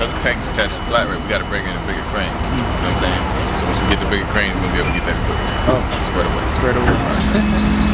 because the tank is attached to the flat rate, we got to bring in a bigger crane. You know what I'm saying? So once we get the bigger crane, we'll be able to get that equipment Oh, squared away. squared away.